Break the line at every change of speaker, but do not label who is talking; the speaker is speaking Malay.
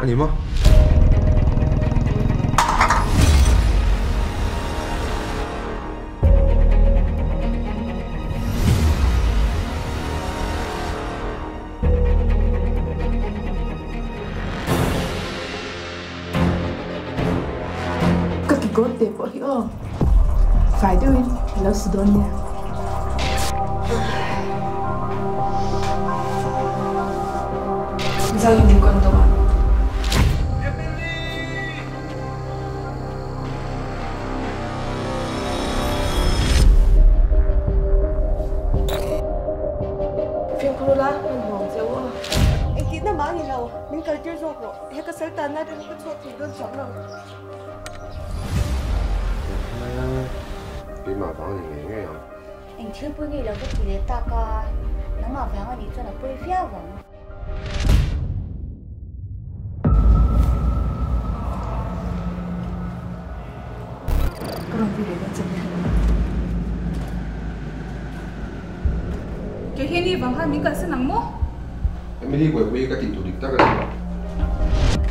阿
尼妈！
可是哥提过以后，还得老实多年。Salut din contoman.
你听不给两个弟弟大哥，能麻烦我你转到北边玩吗？
Karon video na sa niya.
Kaya hindi bang kami ka senang mo?
Emily, gue gue ka titu dikta ka sila. Nakala